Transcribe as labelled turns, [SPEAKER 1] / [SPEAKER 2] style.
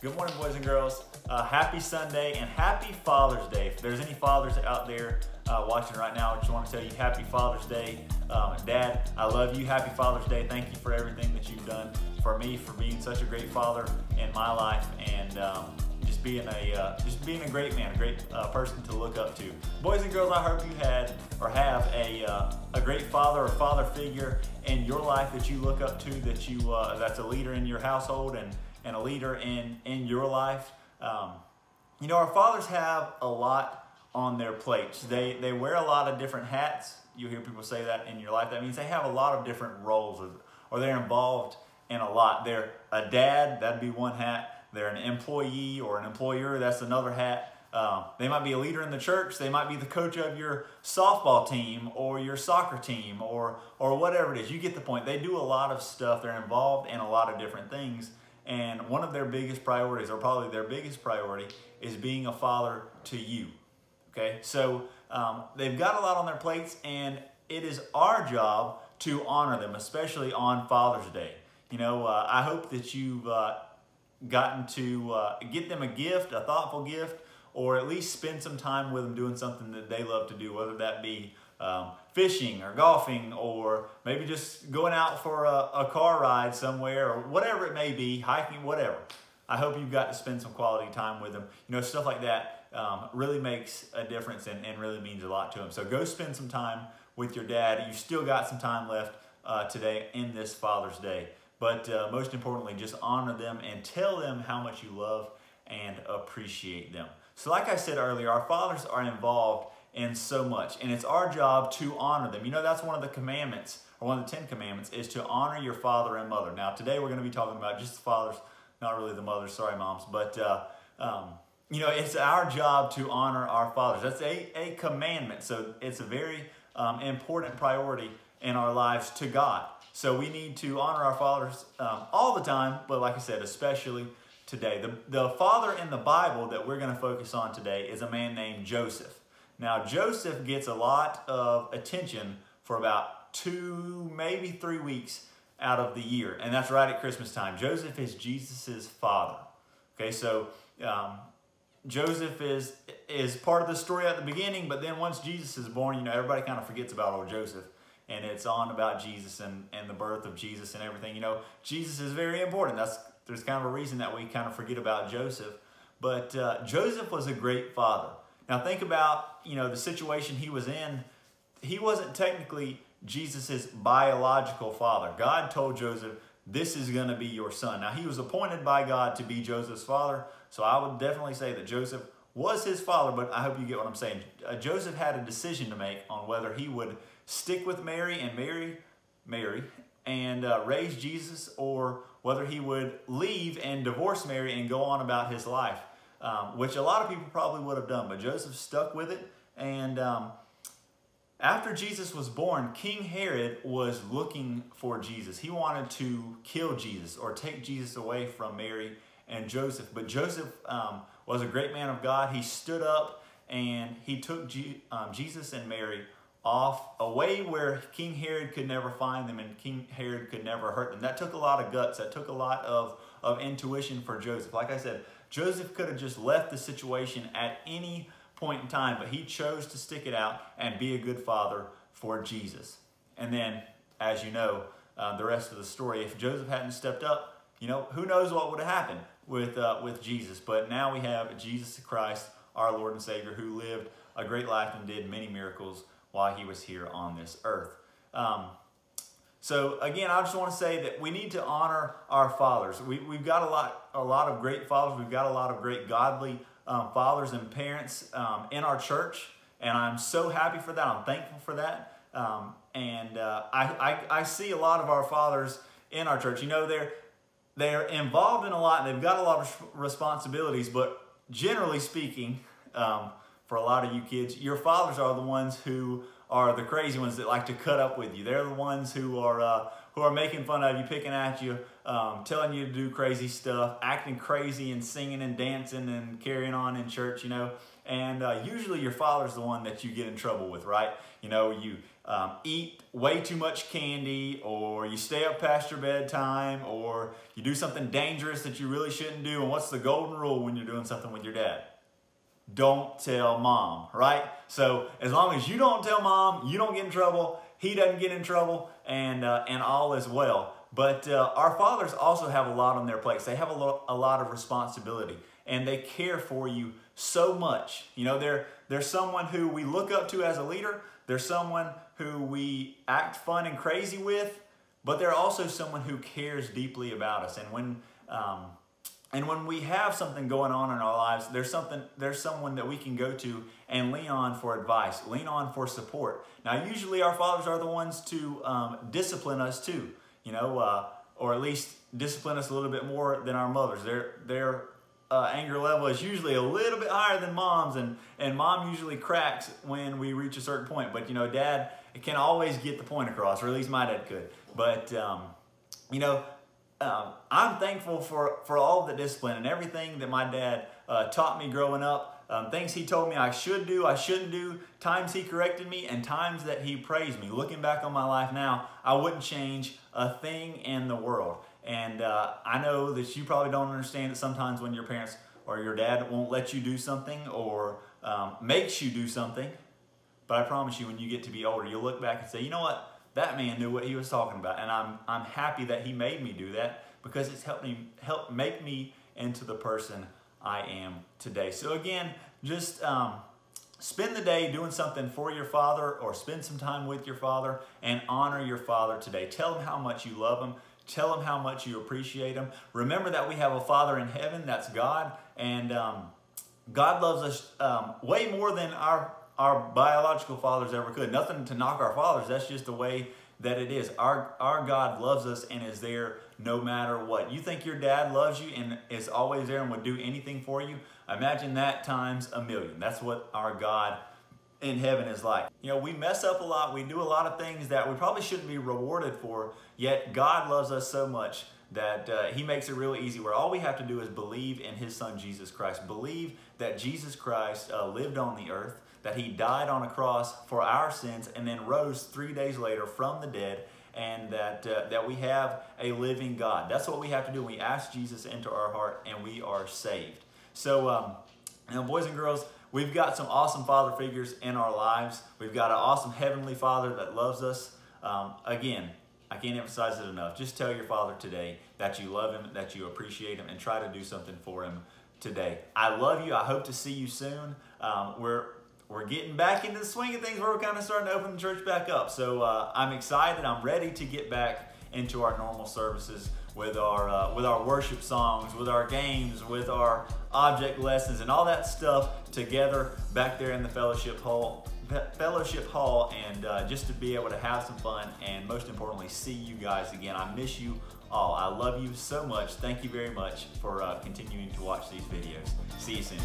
[SPEAKER 1] Good morning, boys and girls. Uh, happy Sunday and happy Father's Day. If there's any fathers out there uh, watching right now, I just want to tell you happy Father's Day. Um, Dad, I love you. Happy Father's Day. Thank you for everything that you've done for me, for being such a great father in my life, and um, just being a uh, just being a great man, a great uh, person to look up to. Boys and girls, I hope you had or have a uh, a great father or father figure in your life that you look up to, that you uh, that's a leader in your household and and a leader in, in your life. Um, you know, our fathers have a lot on their plates. They, they wear a lot of different hats. You hear people say that in your life. That means they have a lot of different roles or, or they're involved in a lot. They're a dad, that'd be one hat. They're an employee or an employer, that's another hat. Um, they might be a leader in the church. They might be the coach of your softball team or your soccer team or, or whatever it is. You get the point. They do a lot of stuff. They're involved in a lot of different things. And one of their biggest priorities, or probably their biggest priority, is being a father to you. Okay, so um, they've got a lot on their plates, and it is our job to honor them, especially on Father's Day. You know, uh, I hope that you've uh, gotten to uh, get them a gift, a thoughtful gift, or at least spend some time with them doing something that they love to do, whether that be um, fishing or golfing or maybe just going out for a, a, car ride somewhere or whatever it may be, hiking, whatever. I hope you've got to spend some quality time with them. You know, stuff like that um, really makes a difference and, and, really means a lot to them. So go spend some time with your dad. You've still got some time left uh, today in this Father's Day. But uh, most importantly, just honor them and tell them how much you love and appreciate them. So like I said earlier, our fathers are involved and so much. And it's our job to honor them. You know, that's one of the commandments, or one of the Ten Commandments, is to honor your father and mother. Now, today we're going to be talking about just the fathers, not really the mothers, sorry, moms, but, uh, um, you know, it's our job to honor our fathers. That's a, a commandment. So it's a very um, important priority in our lives to God. So we need to honor our fathers um, all the time, but like I said, especially today. The, the father in the Bible that we're going to focus on today is a man named Joseph. Now, Joseph gets a lot of attention for about two, maybe three weeks out of the year, and that's right at Christmas time. Joseph is Jesus's father. Okay, so um, Joseph is is part of the story at the beginning, but then once Jesus is born, you know, everybody kind of forgets about old Joseph. And it's on about Jesus and, and the birth of Jesus and everything. You know, Jesus is very important. That's there's kind of a reason that we kind of forget about Joseph. But uh, Joseph was a great father. Now think about, you know, the situation he was in. He wasn't technically Jesus' biological father. God told Joseph, this is going to be your son. Now he was appointed by God to be Joseph's father. So I would definitely say that Joseph was his father, but I hope you get what I'm saying. Uh, Joseph had a decision to make on whether he would stick with Mary and marry Mary and uh, raise Jesus or whether he would leave and divorce Mary and go on about his life um, which a lot of people probably would have done, but Joseph stuck with it. And um, after Jesus was born, King Herod was looking for Jesus. He wanted to kill Jesus or take Jesus away from Mary and Joseph. But Joseph um, was a great man of God. He stood up and he took G um, Jesus and Mary off away where King Herod could never find them and King Herod could never hurt them. That took a lot of guts. That took a lot of, of intuition for Joseph. Like I said, Joseph could have just left the situation at any point in time, but he chose to stick it out and be a good father for Jesus. And then, as you know, uh, the rest of the story, if Joseph hadn't stepped up, you know, who knows what would have happened with, uh, with Jesus. But now we have Jesus Christ, our Lord and Savior, who lived a great life and did many miracles while he was here on this earth. Um, so again, I just want to say that we need to honor our fathers. We, have got a lot, a lot of great fathers. We've got a lot of great godly um, fathers and parents um, in our church, and I'm so happy for that. I'm thankful for that. Um, and uh, I, I, I, see a lot of our fathers in our church. You know, they're they're involved in a lot. And they've got a lot of responsibilities, but generally speaking, um, for a lot of you kids, your fathers are the ones who are the crazy ones that like to cut up with you. They're the ones who are uh, who are making fun of you, picking at you, um, telling you to do crazy stuff, acting crazy and singing and dancing and carrying on in church, you know. And uh, usually your father's the one that you get in trouble with, right? You know, you um, eat way too much candy, or you stay up past your bedtime, or you do something dangerous that you really shouldn't do. And what's the golden rule when you're doing something with your dad? Don't tell mom, right? So as long as you don't tell mom, you don't get in trouble, he doesn't get in trouble, and, uh, and all is well. But uh, our fathers also have a lot on their plates. They have a, lo- a lot of responsibility, and they care for you so much. You know, they're, they're someone who we look up to as a leader. They're someone who we act fun and crazy with, but they're also someone who cares deeply about us. And when um, and when we have something going on in our lives, there's something there's someone that we can go to and lean on for advice, lean on for support. Now, usually our fathers are the ones to um, discipline us too, you know, uh, or at least discipline us a little bit more than our mothers. Their their uh, anger level is usually a little bit higher than mom's, and and mom usually cracks when we reach a certain point. But you know, dad can always get the point across, or at least my dad could. But um, you know, um, I'm thankful for, for all the discipline and everything that my dad uh, taught me growing up. Um, things he told me I should do, I shouldn't do, times he corrected me, and times that he praised me. Looking back on my life now, I wouldn't change a thing in the world. And uh, I know that you probably don't understand it sometimes when your parents or your dad won't let you do something or um, makes you do something. But I promise you, when you get to be older, you'll look back and say, you know what? That man knew what he was talking about. And I'm, I'm happy that he made me do that because it's helped me help make me into the person I am today. So again, just um, spend the day doing something for your father or spend some time with your father and honor your father today. Tell him how much you love him. Tell him how much you appreciate him. Remember that we have a father in heaven, that's God, and um, God loves us um, way more than our our biological fathers ever could. Nothing to knock our fathers. That's just the way that it is. Our, our God loves us and is there no matter what. You think your dad loves you and is always there and would do anything for you? Imagine that times a million. That's what our God in heaven is like. You know, we mess up a lot. We do a lot of things that we probably shouldn't be rewarded for, yet God loves us so much that uh, he makes it real easy where all we have to do is believe in his son Jesus Christ. Believe that Jesus Christ uh, lived on the earth that he died on a cross for our sins and then rose three days later from the dead and that, uh, that we have a living God. That's what we have to do. We ask Jesus into our heart and we are saved. So, um, now, boys and girls, we've got some awesome father figures in our lives. We've got an awesome heavenly father that loves us. Um, again, I can't emphasize it enough. Just tell your father today that you love him, that you appreciate him, and try to do something for him today. I love you. I hope to see you soon. Um, we're we're getting back into the swing of things where we're kind of starting to open the church back up. So uh, I'm excited. I'm ready to get back into our normal services with our uh, with our worship songs, with our games, with our object lessons, and all that stuff together back there in the fellowship hall. Fellowship Hall, and uh, just to be able to have some fun, and most importantly, see you guys again. I miss you all. I love you so much. Thank you very much for uh, continuing to watch these videos. See you soon.